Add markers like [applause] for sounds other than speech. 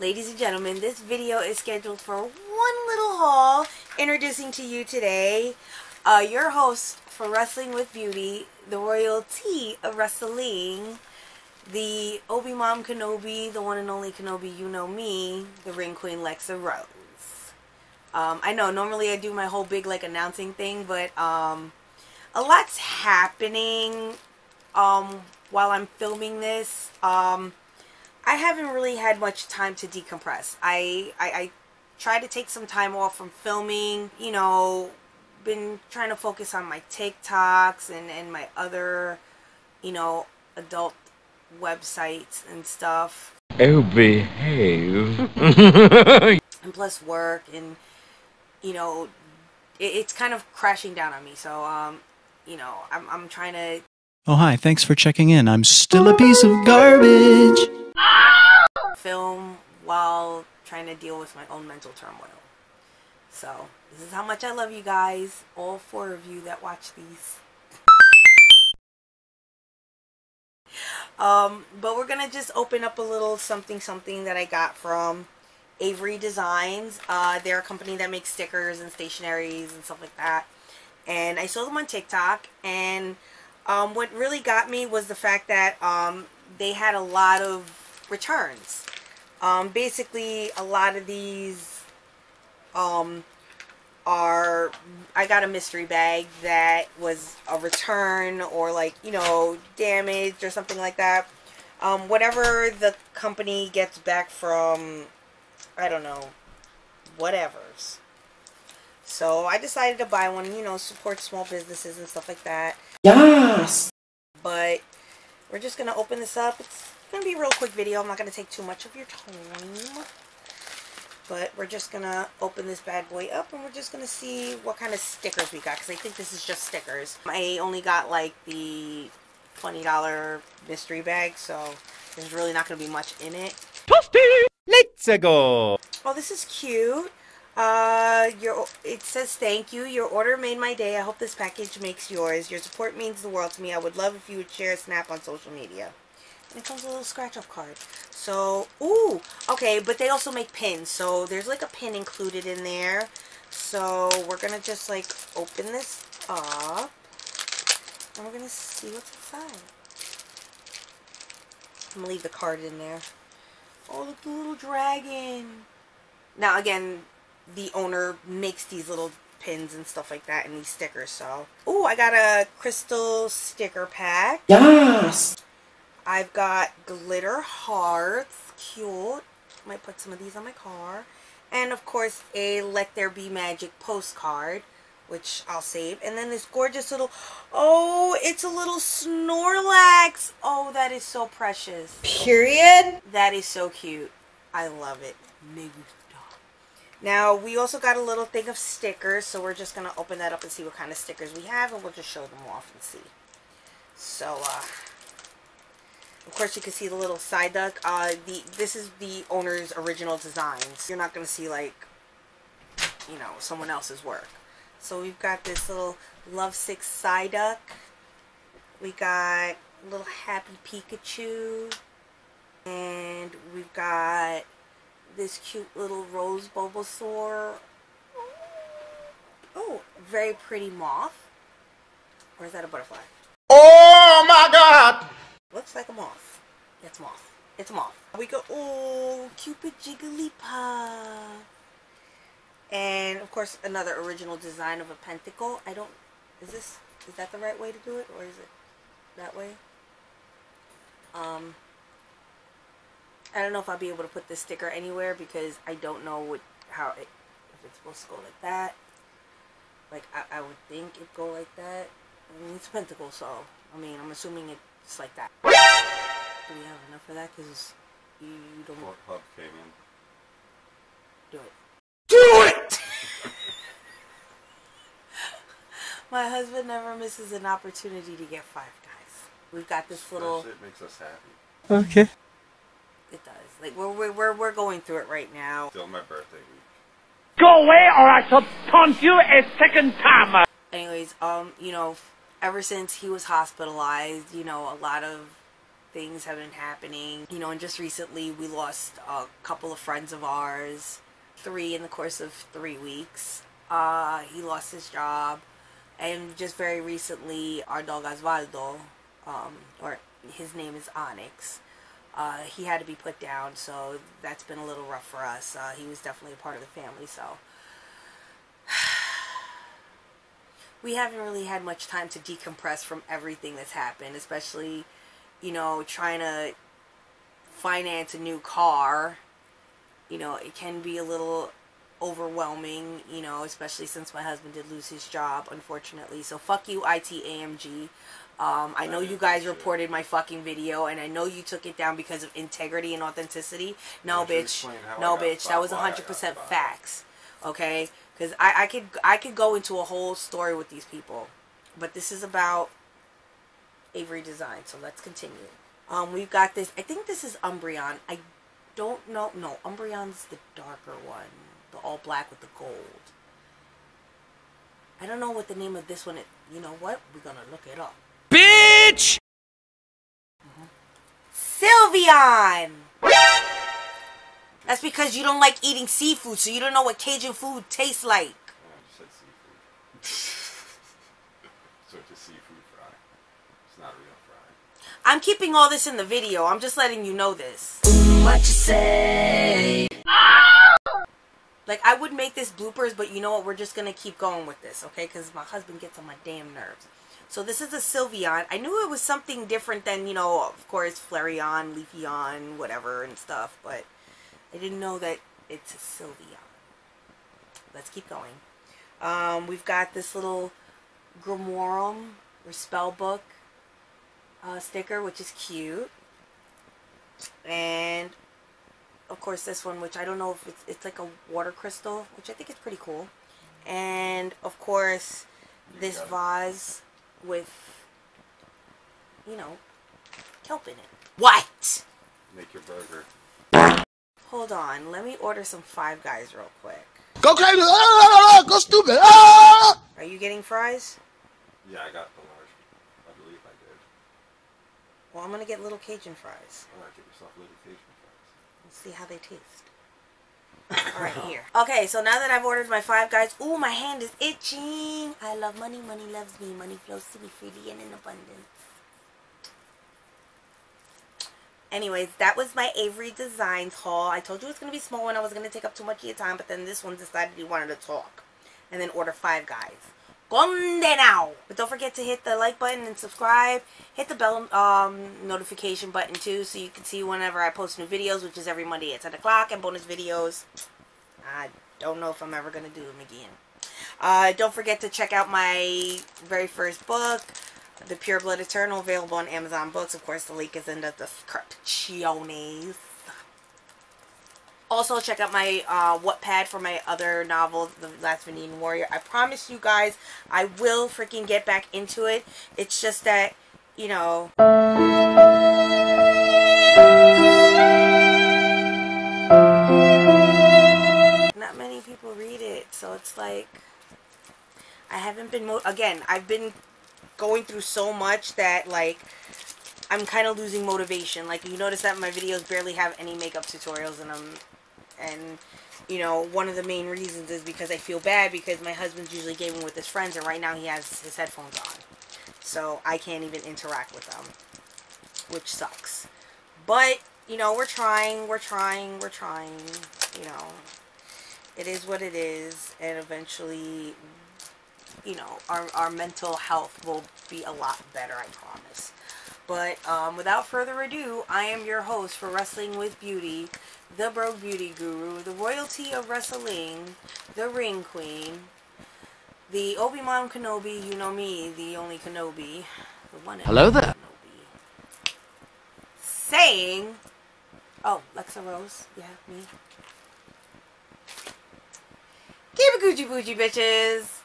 Ladies and gentlemen, this video is scheduled for one little haul introducing to you today uh, your host for Wrestling with Beauty, the royalty of wrestling, the Obi Mom Kenobi, the one and only Kenobi, you know me, the Ring Queen Lexa Rose. Um, I know normally I do my whole big like announcing thing, but um, a lot's happening um, while I'm filming this. Um, I haven't really had much time to decompress. I, I, I try to take some time off from filming, you know, been trying to focus on my TikToks and, and my other, you know, adult websites and stuff. Oh, behave. [laughs] and plus work and you know it, it's kind of crashing down on me so um you know i'm, I'm trying to Oh, hi. Thanks for checking in. I'm still a piece of garbage. Film while trying to deal with my own mental turmoil so this is how much i love you guys all four of you that watch these um but we're gonna just open up a little something something that i got from Avery Designs. Uh, they're a company that makes stickers and stationaries and stuff like that. And I saw them on TikTok. And um, what really got me was the fact that um, they had a lot of returns. Um, basically, a lot of these um, are I got a mystery bag that was a return or like you know damaged or something like that. Um, whatever the company gets back from I don't know, whatevers. So I decided to buy one, you know, support small businesses and stuff like that. Yes. But we're just going to open this up. It's going to be a real quick video. I'm not going to take too much of your time. But we're just going to open this bad boy up and we're just going to see what kind of stickers we got. Because I think this is just stickers. I only got like the $20 mystery bag. So there's really not going to be much in it. Toasty! Let's go! Oh, this is cute. Uh, your it says thank you. Your order made my day. I hope this package makes yours. Your support means the world to me. I would love if you would share a snap on social media. It comes with a little scratch off card. So, ooh, okay, but they also make pins. So there's like a pin included in there. So we're gonna just like open this up, and we're gonna see what's inside. I'm gonna leave the card in there. Oh, look, the little dragon. Now, again, the owner makes these little pins and stuff like that and these stickers, so. Oh, I got a crystal sticker pack. Yes. I've got glitter hearts. Cute. Might put some of these on my car. And, of course, a Let There Be Magic postcard which I'll save. And then this gorgeous little, oh, it's a little Snorlax. Oh, that is so precious. Period. That is so cute. I love it. Now, we also got a little thing of stickers, so we're just going to open that up and see what kind of stickers we have, and we'll just show them off and see. So, uh, of course, you can see the little Psyduck. Uh, the This is the owner's original designs. You're not going to see, like, you know, someone else's work. So we've got this little lovesick Psyduck. We got little happy Pikachu. And we've got this cute little rose Bulbasaur. Oh, very pretty moth. Or is that a butterfly? Oh my god! Looks like a moth. It's moth. It's a moth. We go, oh, Cupid Jigglypuff. And of course, another original design of a pentacle. I don't. Is this is that the right way to do it, or is it that way? Um. I don't know if I'll be able to put this sticker anywhere because I don't know what how it if it's supposed to go like that. Like I, I would think it'd go like that. I mean it's pentacle, so I mean I'm assuming it's like that. Do we have enough of that? Because you, you don't Hub came in. do it. Do it! [laughs] My husband never misses an opportunity to get five guys. We've got this little. That shit makes us happy. Okay. It does. Like we're we're we're, we're going through it right now. Still my birthday week. Go away or I shall taunt you a second time! Anyways, um, you know, ever since he was hospitalized, you know, a lot of things have been happening. You know, and just recently we lost a couple of friends of ours, three in the course of three weeks. Uh, he lost his job, and just very recently, our dog Osvaldo, um, or his name is Onyx. Uh, he had to be put down, so that's been a little rough for us. Uh, he was definitely a part of the family, so [sighs] we haven't really had much time to decompress from everything that's happened, especially, you know, trying to finance a new car. You know, it can be a little overwhelming, you know, especially since my husband did lose his job, unfortunately. So fuck you, ITAMG. Um, I know you guys reported my fucking video, and I know you took it down because of integrity and authenticity. No, Why don't you bitch. explain how I No, bitch. That was fired, 100% facts. Okay? Because I, I could I could go into a whole story with these people, but this is about Avery Design. So let's continue. Um, we've got this. I think this is Umbreon. I don't know. No, Umbreon's the darker one, the all black with the gold. I don't know what the name of this one is. You know what? We're gonna look it up. Bitch! Sylveon! That's because you don't like eating seafood, so you don't know what Cajun food tastes like. [laughs] Oh, you said seafood. so it's a seafood fry. It's not real fry. I'm keeping all this in the video. I'm just letting you know this. What you say? Like, I would make this bloopers, but you know what? We're just going to keep going with this, okay? Because my husband gets on my damn nerves. So this is a Sylveon. I knew it was something different than, you know, of course, Flareon, Leafeon, whatever and stuff, but I didn't know that it's a Sylveon. Let's keep going. Um, we've got this little Grimorum or spell book uh, sticker, which is cute. And of course this one which I don't know if it's it's like a water crystal which I think is pretty cool and of course this got it. vase with you know kelp in it what Make your burger. hold on let me order some five guys real quick Go crazy! Ah, go stupid! Ah! are you getting fries Yeah, I got the large. I believe I did. Well I'm gonna get little Cajun fries Alright, get yourself little Cajun fries. Let's see how they taste. Alright, here. [laughs] Okay, so now that I've ordered my five guys, ooh, my hand is itching. I love money, money loves me, money flows to me freely and in abundance. Anyways, that was my Avery Designs haul. I told you it was going to be small and I was going to take up too much of your time, but then this one decided he wanted to talk. And then order five guys. But don't forget to hit the like button and subscribe. Hit the bell um, notification button too so you can see whenever I post new videos, which is every Monday at 10 o'clock, and bonus videos. I don't know if I'm ever going to do them again. Uh, don't forget to check out my very first book, The Pure Blood Eternal, available on Amazon Books. Of course, the link is in the descriptiones. Also, check out my uh, Wattpad for my other novel, The Last Venetian Warrior. I promise you guys, I will freaking get back into it. It's just that, you know... Not many people read it, so it's like... I haven't been... Again, I've been going through so much that, like... I'm kind of losing motivation. Like, you notice that my videos barely have any makeup tutorials in them. And, you know, one of the main reasons is because I feel bad because my husband's usually gaming with his friends and right now he has his headphones on. So I can't even interact with them. Which sucks. But, you know, we're trying, we're trying, we're trying. You know, it is what it is. And eventually, you know, our, our mental health will be a lot better, I promise. But um, without further ado, I am your host for Wrestling with Beauty, the Broke Beauty Guru, the royalty of wrestling, the Ring Queen, the Obi-Wan Kenobi, you know me, the only Kenobi, the one Hello there. Kenobi. Saying, oh, Lexa Rose, yeah, me. Keep it Gucci Bougie, bitches.